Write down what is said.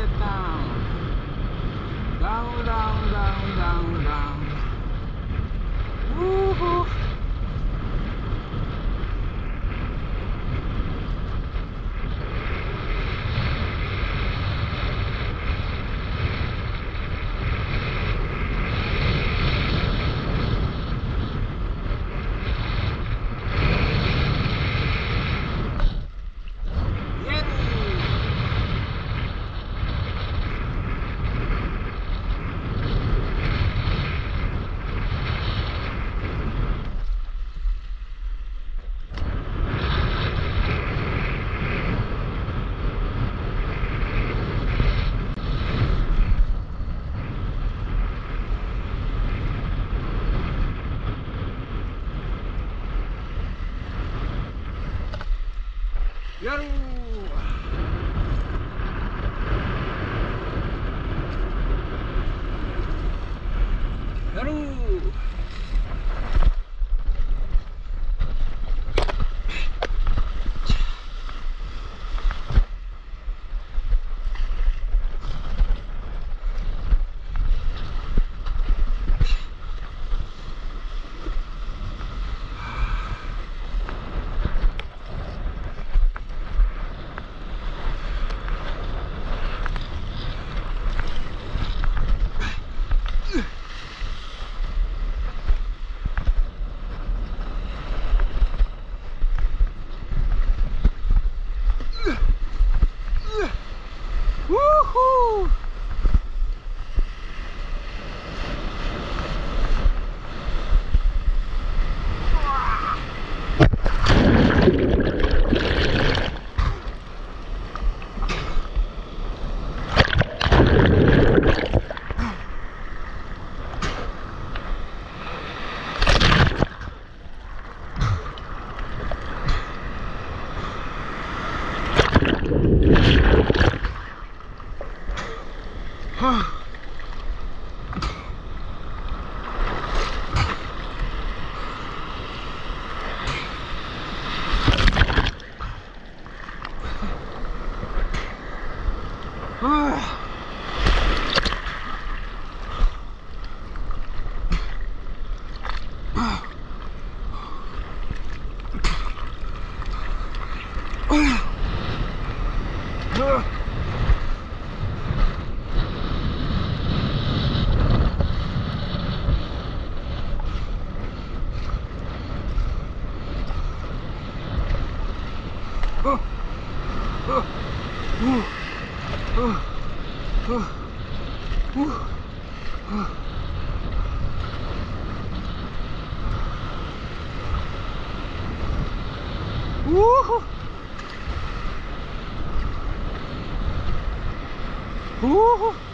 it down. Down, down, down, down, down. Woohoo! やる 아. Woohoo!